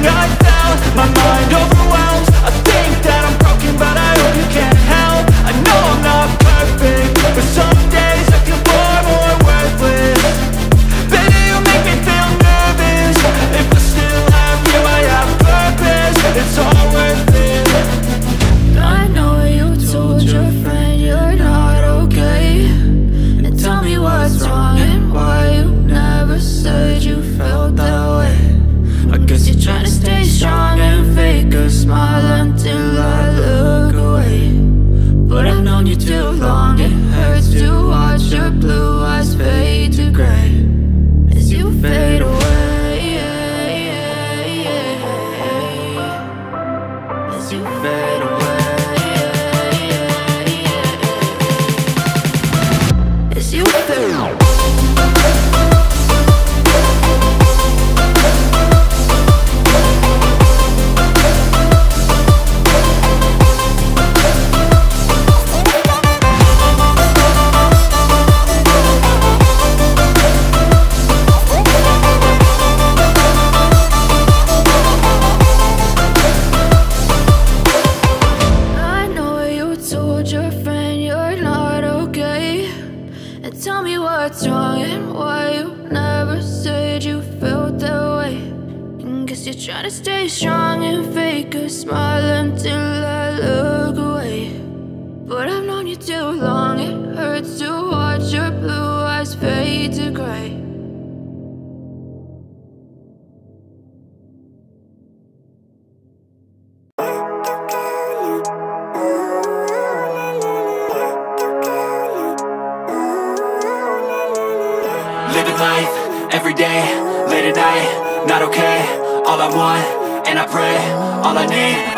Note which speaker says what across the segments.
Speaker 1: I stay
Speaker 2: strong and I
Speaker 1: pray, all I need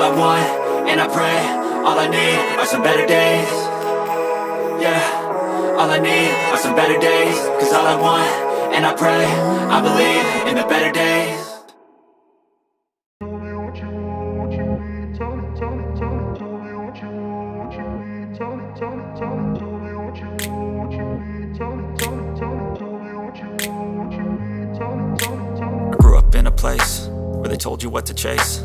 Speaker 1: all I want, and I pray All I need are some better days. Yeah, all I need are some better days. Cause all I want, and I pray I believe in the better days. I grew up in a place where they told you what to chase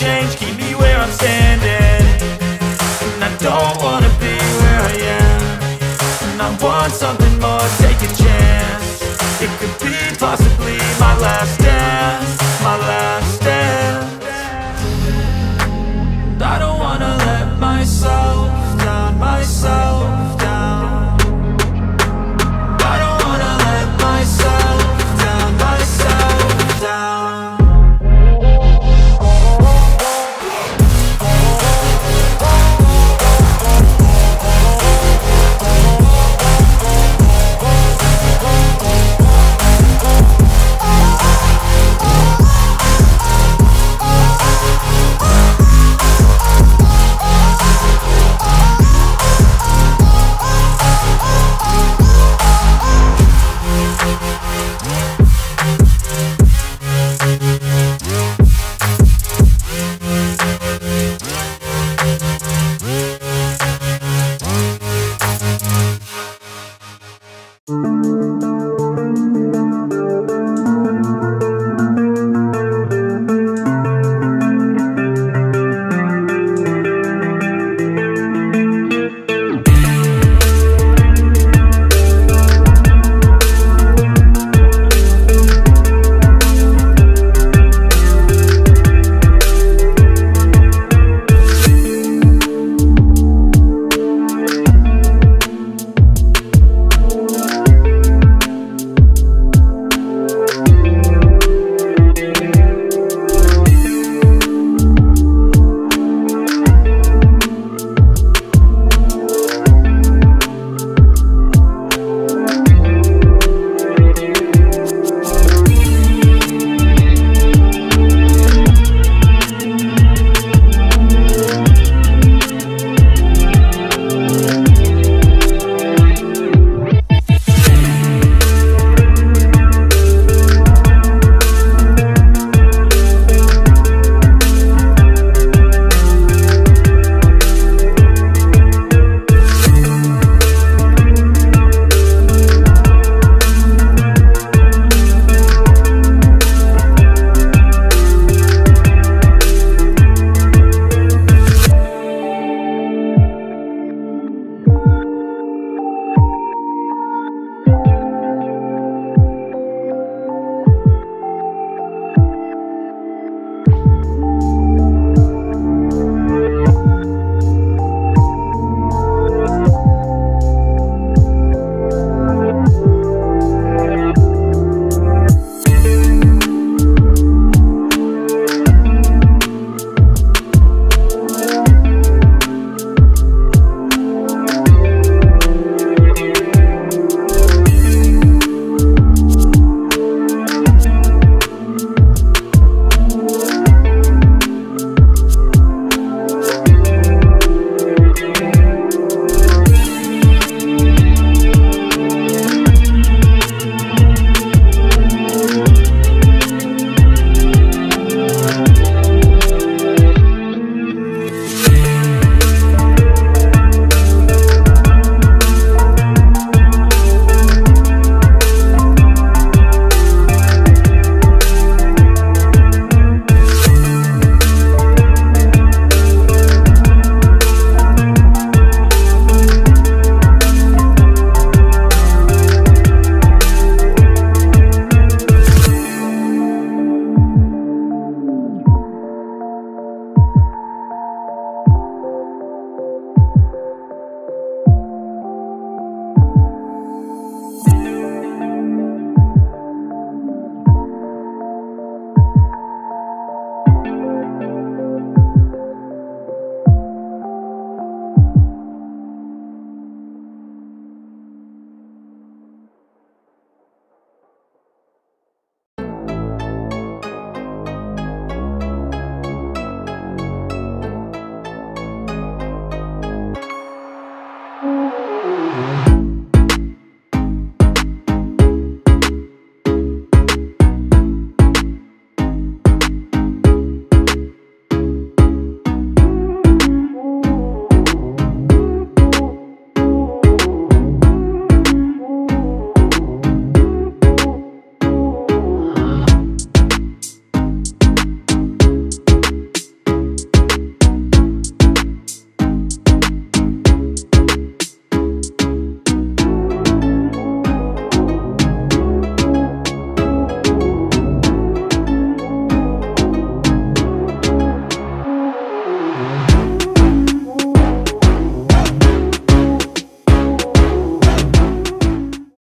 Speaker 1: change, keep me where I'm standing. And I don't wanna be where I am. And I want something